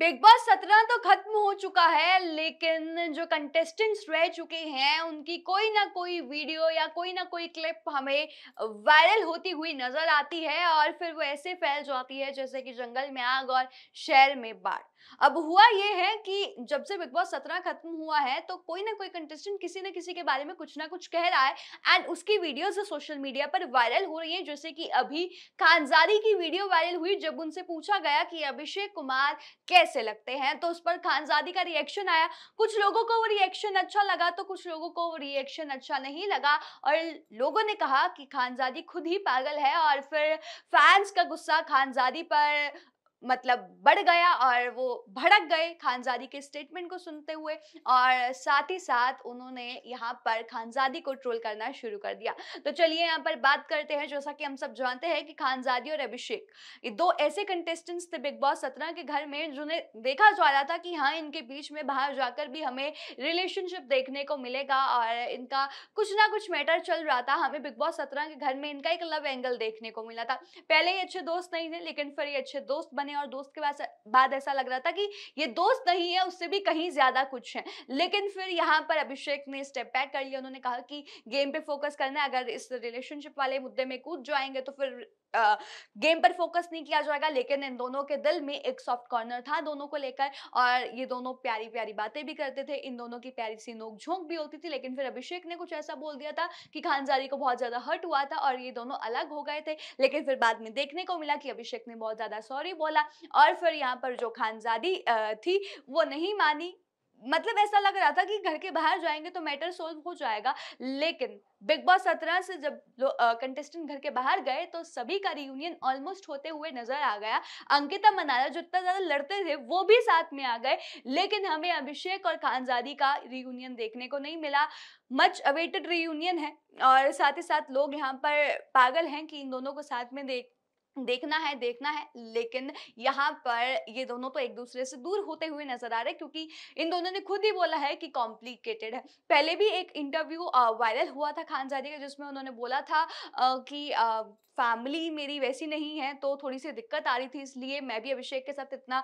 Big boss सत्रह तो खत्म हो चुका है, लेकिन जो कंटेस्टेंट्स रह चुके हैं, उनकी कोई ना कोई वीडियो या कोई ना कोई क्लिप हमें वायरल होती हुई नज़र आती है और फिर वो ऐसे फैल जाती है जैसे कि जंगल में आग और शहर में बाढ़। अब हुआ ये है कि जब से बिग बॉस सत्रह खत्म हुआ है तो कोई ना कोई कंटेस्टेंट किसी न किसी के बारे में कुछ ना कुछ कह रहा है एंड उसकी वीडियोस सोशल मीडिया पर वायरल हो रही है, जैसे कि अभी खानजादी की वीडियो वायरल हुई जब उनसे पूछा गया कि अभिषेक कुमार कैसे लगते हैं? तो उस पर खानजादी का रिएक्शन आया। कुछ लोगों को वो रिएक्शन अच्छा लगा तो कुछ लोगों को वो रिएक्शन अच्छा नहीं लगा। और लोगों ने कहा कि खानजादी खुद ही पागल है और फिर फैंस का गुस्सा खानजादी पर मतलब बढ़ गया और वो भड़क गए खानजादी के स्टेटमेंट को सुनते हुए और साथ ही साथ उन्होंने यहाँ पर खानजादी को ट्रोल करना शुरू कर दिया। तो चलिए यहाँ पर बात करते हैं, जैसा कि हम सब जानते हैं कि खानजादी और अभिषेक, ये दो ऐसे कंटेस्टेंट्स थे बिग बॉस सत्रह के घर में जिन्हें देखा जा रहा था कि हाँ इनके बीच में बाहर जाकर भी हमें रिलेशनशिप देखने को मिलेगा और इनका कुछ ना कुछ मैटर चल रहा था। हमें बिग बॉस सत्रह के घर में इनका एक लव एंगल देखने को मिला था। पहले ही अच्छे दोस्त नहीं थे, लेकिन फिर ये अच्छे दोस्त बने बने और दोस्त के बाद ऐसा लग रहा था कि ये दोस्त नहीं है, उससे भी कहीं ज़्यादा कुछ है। लेकिन फिर यहाँ पर अभिषेक ने स्टेप बैक कर लिया। उन्होंने कहा कि गेम पे फोकस करना है। अगर इस रिलेशनशिप वाले मुद्दे में कूद जाएँगे तो फिर गेम पर फोकस नहीं किया जाएगा। लेकिन इन दोनों के दिल में एक सॉफ्ट कॉर्नर था दोनों को लेकर और ये दोनों प्यारी प्यारी बातें भी करते थे। इन दोनों की प्यारी सी नोक झोंक भी होती थी। लेकिन फिर अभिषेक ने कुछ ऐसा बोल दिया था कि खानजारी को बहुत ज़्यादा हर्ट हुआ था और ये दोनों अलग हो गए थे। लेकिन फिर बाद में देखने को मिला कि अभिषेक ने बहुत ज़्यादा सॉरी बोला और फिर यहाँ पर जो खानजादी थी, वो नहीं मानी। मतलब ऐसा लग रहा था कि घर के बाहर जाएँगे तो मैटर सोल्व हो जाएगा। लेकिन बिग बॉस सत्रह से जब कंटेस्टेंट घर के बाहर गए तो सभी का रियूनियन ऑलमोस्ट होते हुए नज़र आ गया। अंकिता मनारा जो इतना ज़्यादा लड़ते थे, वो भी साथ में आ गए। लेकिन हमें अभिषेक और खानजादी का रियूनियन देखने को नहीं मिला। मच अवेटेड रियूनियन है और साथ ही साथ लोग यहाँ पर पागल हैं कि इन दोनों को साथ में देख देखना है देखना है, लेकिन यहाँ पर ये दोनों तो एक दूसरे से दूर होते हुए नज़र आ रहे हैं, क्योंकि इन दोनों ने खुद ही बोला है कि कॉम्प्लिकेटेड है। पहले भी एक इंटरव्यू वायरल हुआ था खानजादी का, जिसमें उन्होंने बोला था कि फैमिली मेरी वैसी नहीं है तो थोड़ी सी दिक्कत आ रही थी, इसलिए मैं भी अभिषेक के साथ इतना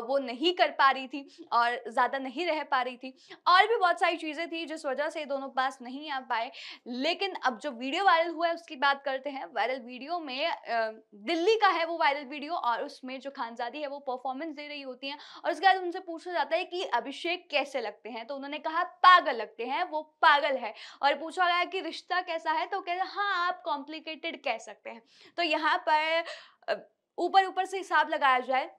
वो नहीं कर पा रही थी और ज़्यादा नहीं रह पा रही थी। और भी बहुत सारी चीज़ें थी, जिस वजह से दोनों पास नहीं आ पाए। लेकिन अब जो वीडियो वायरल हुआ है, उसकी बात करते हैं। वायरल वीडियो में दिल्ली का है वो वायरल वीडियो और उसमें जो खानजादी है वो परफॉर्मेंस दे रही होती हैं और उसके बाद उनसे पूछा जाता है कि अभिषेक कैसे लगते हैं? तो उन्होंने कहा, पागल लगते हैं, वो पागल है। और पूछा गया कि, रिश्ता कैसा है? तो कहते हाँ आप कॉम्प्लिकेटेड कह सकते हैं। तो यहाँ पर ऊपर ऊपर से हिसाब लगाया जाए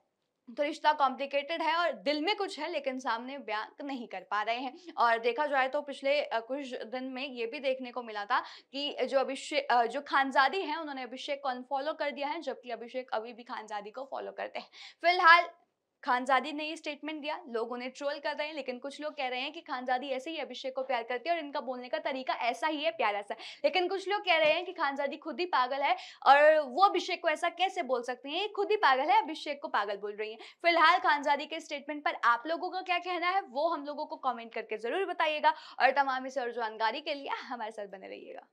तो रिश्ता कॉम्प्लिकेटेड है और दिल में कुछ है, लेकिन सामने बयान नहीं कर पा रहे हैं। और देखा जाए तो पिछले कुछ दिन में ये भी देखने को मिला था कि जो अभिषेक जो खानजादी है, उन्होंने अभिषेक को अनफॉलो कर दिया है, जबकि अभिषेक अभी भी खानजादी को फॉलो करते हैं। फ़िलहाल खानजादी ने ये स्टेटमेंट दिया। लोग उन्हें ट्रोल कर रहे हैं, लेकिन कुछ लोग कह रहे हैं कि खानजादी ऐसे ही अभिषेक को प्यार करती है और इनका बोलने का तरीका ऐसा ही है, प्यारा सा। लेकिन कुछ लोग कह रहे हैं कि खानजादी खुद ही पागल है और वो अभिषेक को ऐसा कैसे बोल सकती है? खुद ही पागल है, अभिषेक को पागल बोल रही है। फ़िलहाल खानजादी के स्टेटमेंट पर आप लोगों का क्या कहना है, वो हम लोगों को कॉमेंट करके ज़रूर बताइएगा। और तमाम इस और जानकारी के लिए हमारे साथ बने रहिएगा।